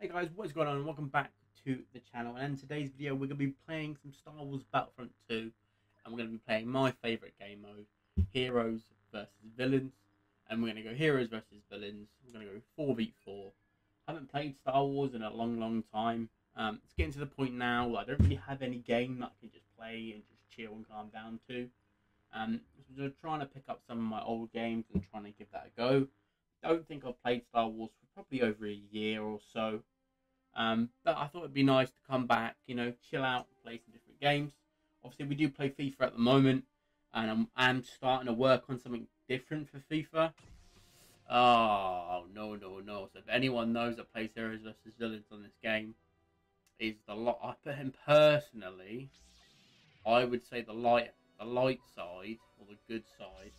Hey guys, what is going on? Welcome back to the channel. And in today's video, we're going to be playing some Star Wars Battlefront 2. And we're going to be playing my favourite game mode, Heroes versus Villains. And we're going to go Heroes versus Villains. We're going to go 4v4. haven't played Star Wars in a long, long time. Um, it's getting to the point now I don't really have any game that I can just play and just chill and calm down to. Um, so I'm trying to pick up some of my old games and trying to give that a go. Don't think I've played Star Wars for probably over a year or so. Um, but I thought it'd be nice to come back, you know, chill out and play some different games. Obviously, we do play FIFA at the moment, and I'm, I'm starting to work on something different for FIFA. Oh, no, no, no. So if anyone knows that plays Heroes vs. Villains on this game, is the lot I put him personally, I would say the light the light side or the good side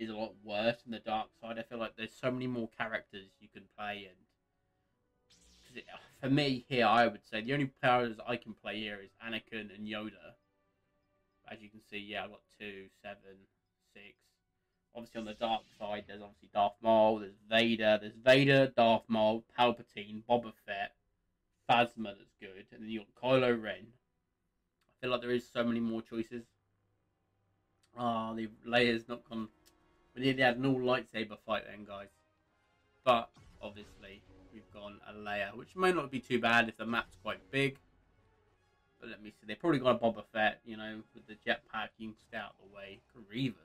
is a lot worse than the dark side. I feel like there's so many more characters you can play and it, for me here I would say the only players I can play here is Anakin and Yoda. As you can see, yeah, I've got two, seven, six. Obviously on the dark side there's obviously Darth Maul, there's Vader, there's Vader, Darth Maul, Palpatine, Boba Fett, Phasma that's good, and then you got Kylo Ren. I feel like there is so many more choices. Ah, oh, the Leia's not nearly had an all lightsaber fight then, guys. But obviously, we've gone a Leia, which may not be too bad if the map's quite big. But let me see. They've probably got a Boba Fett, you know, with the jetpack. You can stay out of the way. Grievous.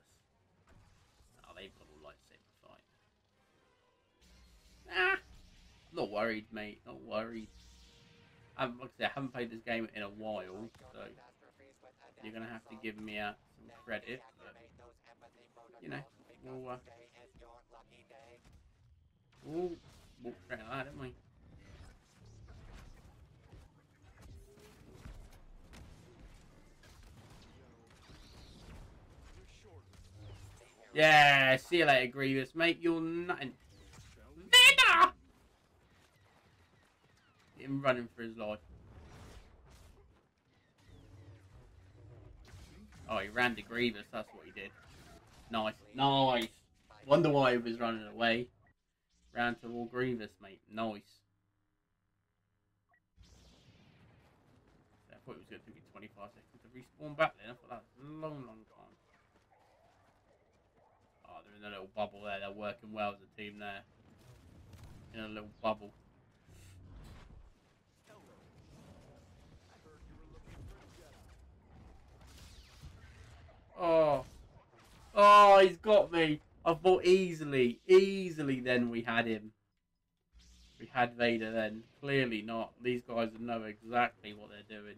Oh, they've got a lightsaber fight. Ah, not worried, mate. Not worried. I like I said, I haven't played this game in a while, so you're gonna have to give me uh, some credit. But, you know, we'll, uh, straight that, didn't we? Yeah, see you later, Grievous, mate. You're nothing. Vader! Him running for his life. Oh, he ran to Grievous. That's what he did. Nice, nice. Wonder why he was running away. Ran to all Grievous, mate. Nice. I thought it was going to take me 25 seconds to respawn back then. I thought that was a long, long time. Oh, they're in a little bubble there. They're working well as a team there. In a little bubble. Oh. Oh, he's got me. I thought easily, easily then we had him. We had Vader then. Clearly not. These guys know exactly what they're doing.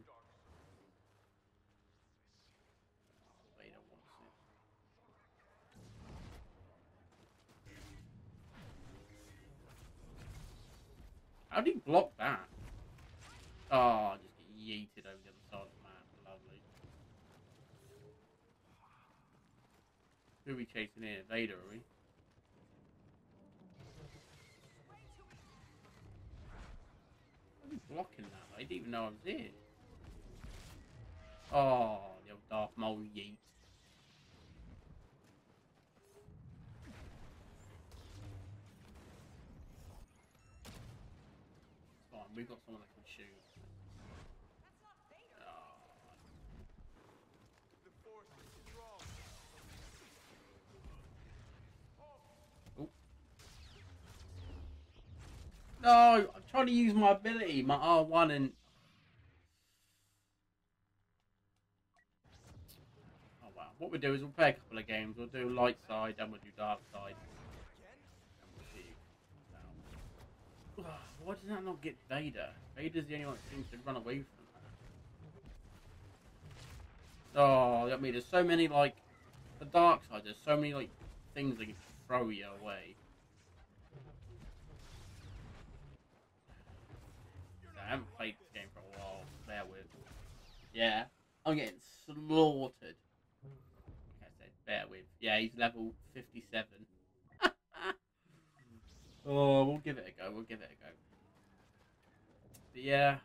How did he block that? Oh, just get yeeted over the other side of the map. Lovely. Who are we chasing here? Vader, are we? Blocking that? I didn't even know I was here. Oh, the old Darth Maul yeet. Fine, we've got someone that can shoot. No, I'm trying to use my ability, my R1 and... Oh wow, what we'll do is we'll play a couple of games. We'll do light side, then we'll do dark side. We'll Why does that not get Vader? Vader's the only one that seems to run away from that. Oh, I mean, there's so many, like, the dark side, there's so many, like, things that can throw you away. I haven't played this game for a while. Bear with. Yeah, I'm getting slaughtered. Like I said, bear with. Yeah, he's level 57. oh, we'll give it a go. We'll give it a go. But yeah,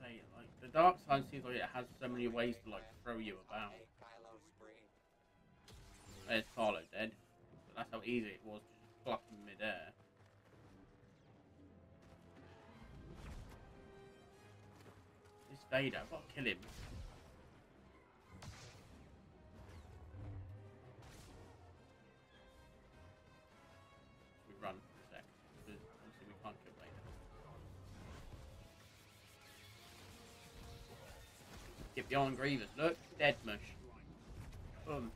like I say, like the dark side seems like it has so many ways to like throw you about. There's Carlo dead. But that's how easy it was to just block him mid-air. Vader. I've got to kill him. We run for a sec. because Obviously, we can't kill Vader. Get behind Grievous. Look, dead mush. Boom.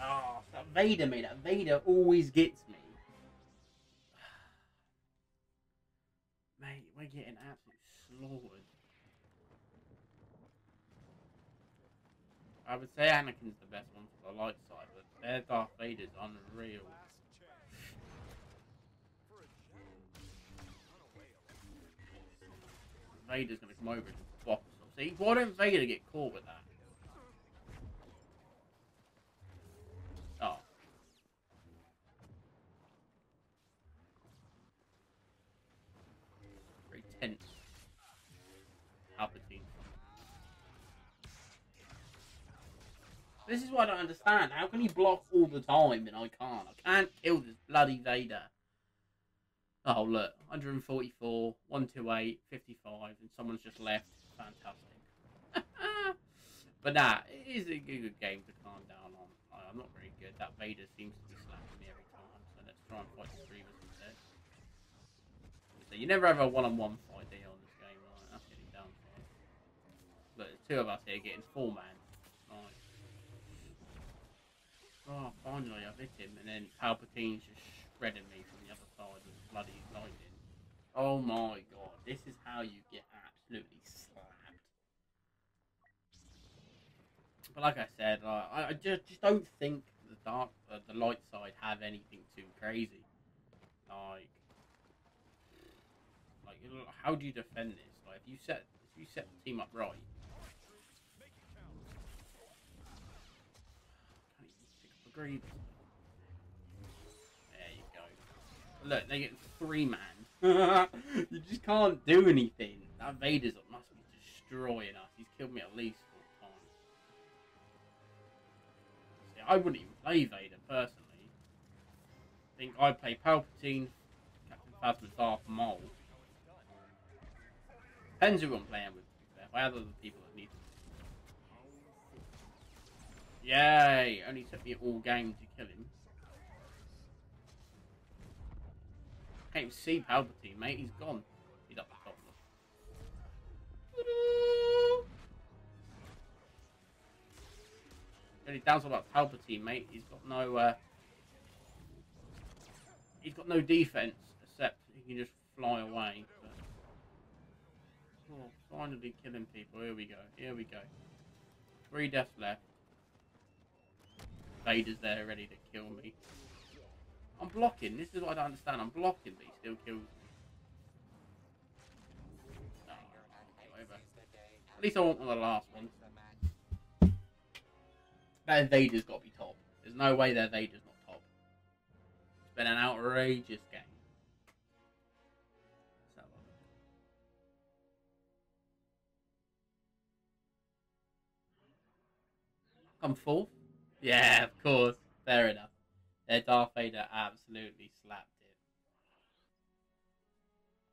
Oh, that Vader, mate. That Vader always gets me. Mate, we're getting absolutely slaughtered. I would say Anakin's the best one for the light side, but their Darth Vader's unreal. Vader's gonna come over and box. See, why don't Vader get caught with that? Oh. Very tense. Palpatine. This is what I don't understand. How can he block all the time and I can't? I can't kill this bloody Vader. Oh, look. 144, 128, 55, and someone's just left. Fantastic. but nah, it is a good game to calm down on. I'm not very good. That Vader seems to be slapping me every time, so let's try and fight the Grievous instead. So you never have a one-on-one fight, you, on this game, right? That's getting down downside. Look, there's two of us here getting four man. Nice. Oh, finally I've hit him, and then Palpatine's just shredding me from the other side with bloody lightning. Oh my god, this is how you get absolutely slapped. But like I said, I, I just, just don't think the dark, uh, the light side have anything too crazy. Like, like how do you defend this? Like, if you set if you set the team up right, can't up Grievous. There you go. Look, they get three man. you just can't do anything. That Vader's must be destroying us. He's killed me at least four times. See, I wouldn't even play Vader personally. I think I'd play Palpatine, Captain Phasma, Darth Maul. Depends who I'm playing with. To. If I have other people that need. Yay! Only took me all game to kill him. Can't even see Palpatine, mate. He's gone. He's up the top. Look. Only downside about Palpatine, mate. He's got no. Uh, he's got no defense except he can just fly away. But... Oh, finally killing people. Here we go. Here we go. Three deaths left. Vader's there ready to kill me. I'm blocking. This is what I don't understand. I'm blocking, but he still kills me. Whatever. At least I want one of the last ones. That Vader's got to be top. There's no way that invader's not top. It's been an outrageous game. Let's have a look. I'm fourth? Yeah, of course. Fair enough. Their Darth Vader absolutely slapped it.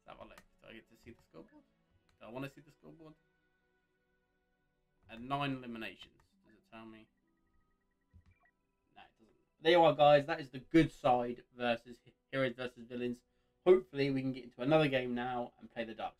Let's have a look. Do I get to see the scoreboard? Do I want to see the scoreboard? And nine eliminations. Does it tell me? No, it doesn't. There you are, guys. That is the good side versus heroes versus villains. Hopefully, we can get into another game now and play the dark.